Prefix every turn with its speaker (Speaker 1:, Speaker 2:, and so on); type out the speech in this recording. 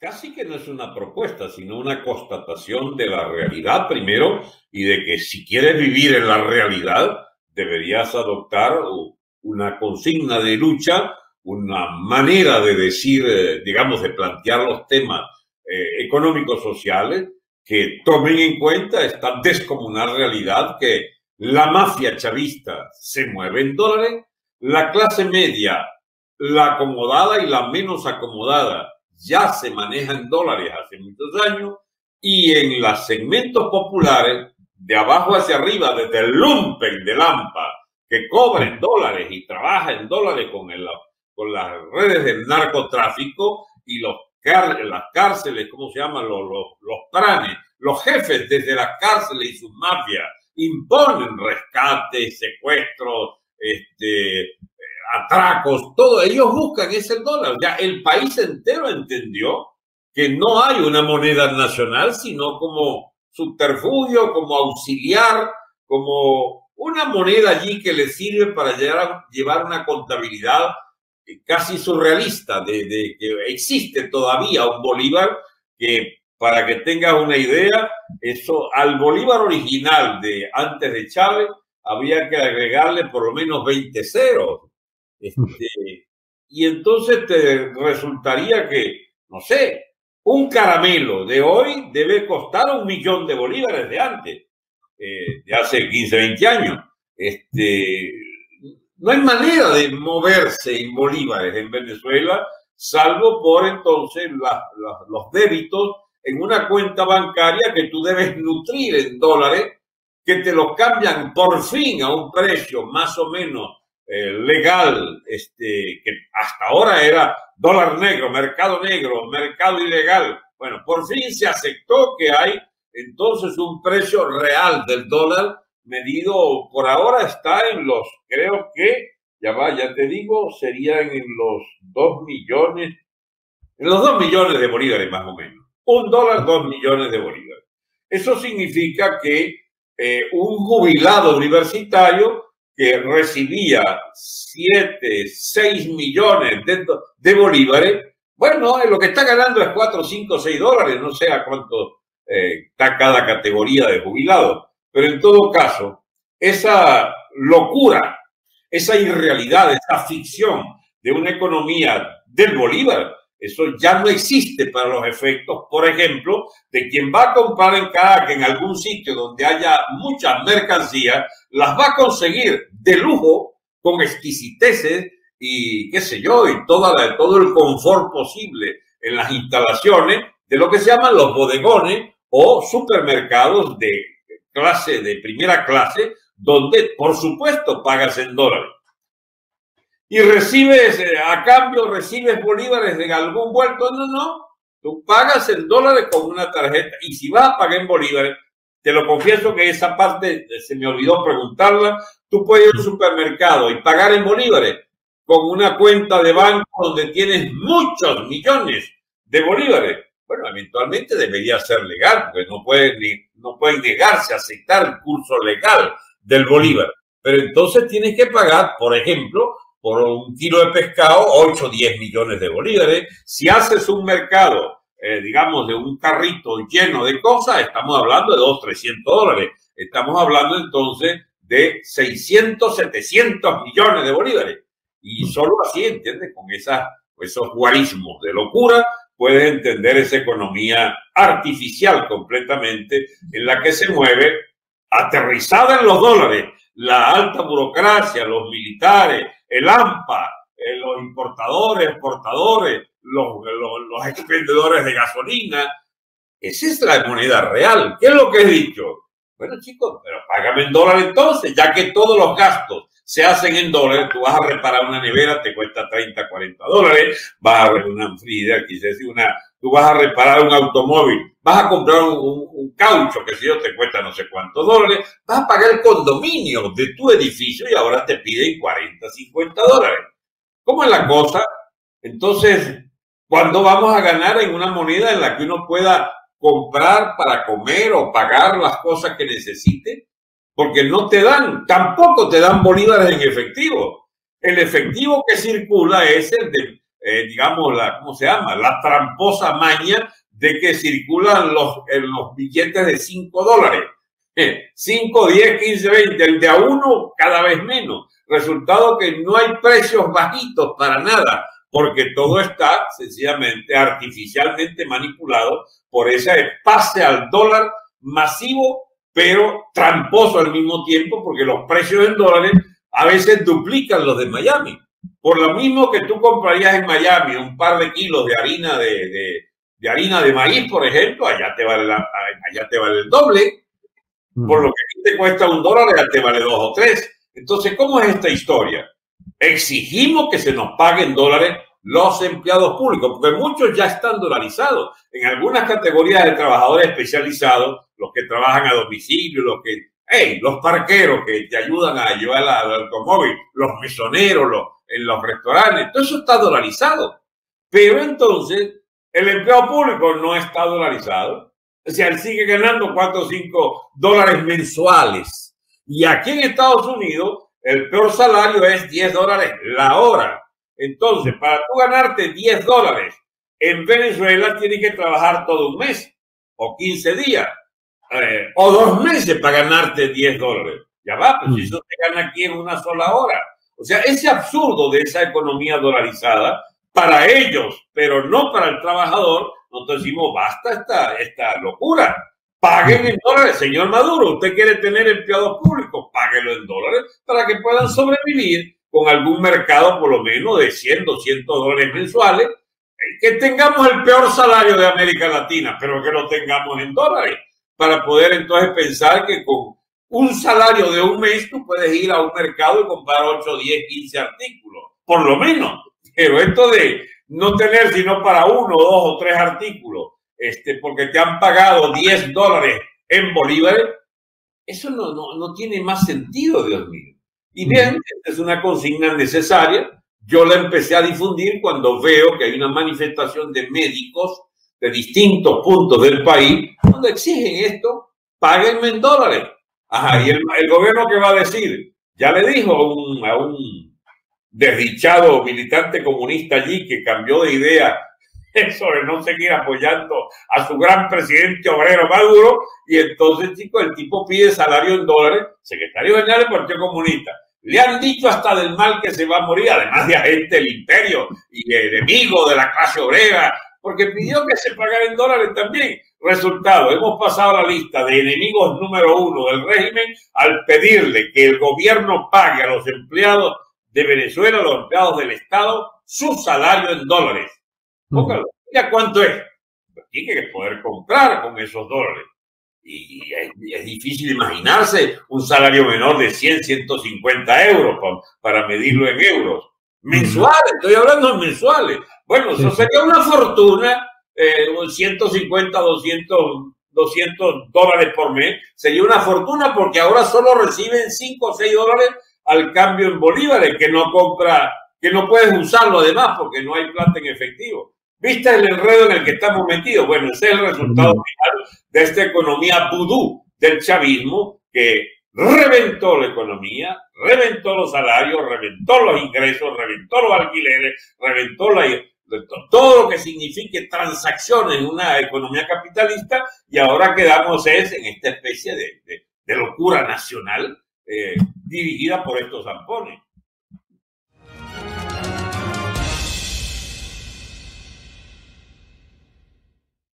Speaker 1: casi que no es una propuesta, sino una constatación de la realidad primero y de que si quieres vivir en la realidad, deberías adoptar una consigna de lucha, una manera de decir, eh, digamos, de plantear los temas eh, económicos sociales que tomen en cuenta esta descomunal realidad que la mafia chavista se mueve en dólares, la clase media, la acomodada y la menos acomodada ya se maneja en dólares hace muchos años y en los segmentos populares, de abajo hacia arriba, desde el lumpen de Lampa, que cobra en dólares y trabaja en dólares con, las redes del narcotráfico y los las cárceles, ¿cómo se llaman? Los, los, pranes, los jefes desde las cárceles y sus mafias imponen rescates, secuestros, este, atracos, todo. Ellos buscan ese dólar. Ya el país entero entendió que no hay una moneda nacional, sino como subterfugio, como auxiliar, como una moneda allí que le sirve para llevar, llevar una contabilidad casi surrealista, de, de, que existe todavía un Bolívar que, para que tengas una idea, eso al Bolívar original de antes de Chávez había que agregarle por lo menos 20 ceros. Este, y entonces te resultaría que, no sé, un caramelo de hoy debe costar un millón de bolívares de antes, eh, de hace 15, 20 años. Este, no hay manera de moverse en bolívares en Venezuela, salvo por entonces los débitos en una cuenta bancaria que tú debes nutrir en dólares, que te los cambian por fin a un precio más o menos eh, legal, este, que hasta ahora era dólar negro, mercado negro, mercado ilegal. Bueno, por fin se aceptó que hay entonces un precio real del dólar medido por ahora está en los, creo que, ya va, ya te digo, serían en los dos millones, en los dos millones de bolívares más o menos. Un dólar, dos millones de bolívares. Eso significa que eh, un jubilado universitario que recibía siete, seis millones de, bolívares, bueno, lo que está ganando es cuatro, cinco, seis dólares, no sé a cuánto eh, está cada categoría de jubilado. Pero en todo caso, esa locura, esa irrealidad, esa ficción de una economía del Bolívar, eso ya no existe para los efectos, por ejemplo, de quien va a comprar en Caracas, en algún sitio donde haya muchas mercancías, las va a conseguir de lujo, con exquisiteces y qué sé yo, y toda todo el confort posible en las instalaciones de lo que se llaman los bodegones o supermercados de clase de primera clase, donde por supuesto pagas en dólares. Y recibes, eh, a cambio, recibes bolívares de algún vuelto. No, no. Tú pagas en dólares con una tarjeta. Y si vas a pagar en bolívares, te lo confieso que esa parte eh, se me olvidó preguntarla. Tú puedes ir al supermercado y pagar en bolívares con una cuenta de banco donde tienes muchos millones de bolívares. Bueno, eventualmente debería ser legal, porque no pueden, no pueden negarse a aceptar el curso legal del Bolívar. Pero entonces tienes que pagar, por ejemplo, por un kilo de pescado, 8 o 10 millones de bolívares. Si haces un mercado, eh, digamos, de un carrito lleno de cosas, estamos hablando de 2, 300 dólares. Estamos hablando entonces de 600, 700 millones de bolívares. Y solo así, ¿entiendes? Con esas, esos guarismos de locura, puedes entender esa economía artificial completamente en la que se mueve, aterrizada en los dólares, la alta burocracia, los militares, el AMPA, eh, los importadores, exportadores, los, los, expendedores de gasolina. Esa es la moneda real. ¿Qué es lo que he dicho? Bueno, chicos, pero págame en dólares entonces, ya que todos los gastos se hacen en dólares, tú vas a reparar una nevera, te cuesta 30, 40 dólares, vas a una fría, quise una, tú vas a reparar un automóvil, vas a comprar un, caucho, que si yo te cuesta no sé cuántos dólares, vas a pagar el condominio de tu edificio y ahora te piden 40, 50 dólares. ¿Cómo es la cosa? Entonces, ¿cuándo vamos a ganar en una moneda en la que uno pueda comprar para comer o pagar las cosas que necesite? porque no te dan, tampoco te dan bolívares en efectivo. El efectivo que circula es el de eh, digamos, la, ¿cómo se llama? La tramposa maña de que circulan los, los billetes de 5 dólares. 5, 10, 15, 20, el de a uno cada vez menos. Resultado que no hay precios bajitos para nada, porque todo está sencillamente artificialmente manipulado por ese pase al dólar masivo, pero tramposo al mismo tiempo, porque los precios en dólares a veces duplican los de Miami. Por lo mismo que tú comprarías en Miami un par de kilos de harina de, de, harina de maíz, por ejemplo, allá te vale, allá te vale el doble. Por lo que te cuesta un dólar, allá te vale dos o tres. Entonces, ¿cómo es esta historia? Exigimos que se nos paguen dólares los empleados públicos, porque muchos ya están dolarizados. En algunas categorías de trabajadores especializados, los que trabajan a domicilio, los que, hey, los parqueros que te ayudan a llevar al automóvil, los mesoneros, los, en los restaurantes, todo eso está dolarizado. Pero entonces, el empleado público no está dolarizado. O sea, él sigue ganando 4 o 5 dólares mensuales. Y aquí en Estados Unidos, el peor salario es 10 dólares la hora. Entonces, para tú ganarte 10 dólares en Venezuela, tienes que trabajar todo un mes o 15 días eh, o dos meses para ganarte 10 dólares. Ya va, pues mm. eso te gana aquí en una sola hora. O sea, ese absurdo de esa economía dolarizada, para ellos, pero no para el trabajador, nosotros decimos, basta esta, esta locura. Paguen en dólares, señor Maduro. Usted quiere tener empleados públicos, páguelo en dólares para que puedan sobrevivir con algún mercado por lo menos de 100, 200 dólares mensuales. Que tengamos el peor salario de América Latina, pero que lo tengamos en dólares, para poder entonces pensar que con un salario de un mes, tú puedes ir a un mercado y comprar 8, 10, 15 artículos, por lo menos. Pero esto de no tener sino para uno, dos o tres artículos, este, porque te han pagado 10 dólares en bolívares, eso no, no, no tiene más sentido, Dios mío. Y bien, es una consigna necesaria. Yo la empecé a difundir cuando veo que hay una manifestación de médicos de distintos puntos del país donde exigen esto, páguenme en dólares. Ajá, y el, gobierno que va a decir, ya le dijo a un, a un desdichado militante comunista allí que cambió de idea sobre no seguir apoyando a su gran presidente obrero Maduro, y entonces, chicos, el tipo pide salario en dólares, secretario general del Partido Comunista. Le han dicho hasta del mal que se va a morir, además de agente del imperio y enemigo de la clase obrera, porque pidió que se pagara en dólares también. Resultado, hemos pasado la lista de enemigos número uno del régimen al pedirle que el gobierno pague a los empleados de Venezuela, a los empleados del Estado, su salario en dólares. Póngalo. Mira cuánto es. Tiene que poder comprar con esos dólares. Y es, difícil imaginarse un salario menor de 100, 150 euros para, medirlo en euros. Mensuales, estoy hablando de mensuales. Bueno, eso sería una fortuna eh, 150, 200, 200 dólares por mes, sería una fortuna porque ahora solo reciben 5 o 6 dólares al cambio en bolívares, que no compra, que no puedes usarlo además porque no hay plata en efectivo. ¿Viste el enredo en el que estamos metidos? Bueno, ese es el resultado final de esta economía vudú del chavismo que reventó la economía, reventó los salarios, reventó los ingresos, reventó los alquileres, reventó la, todo lo que signifique transacciones en una economía capitalista y ahora quedamos es en esta especie de, locura nacional eh, dirigida por estos zampones.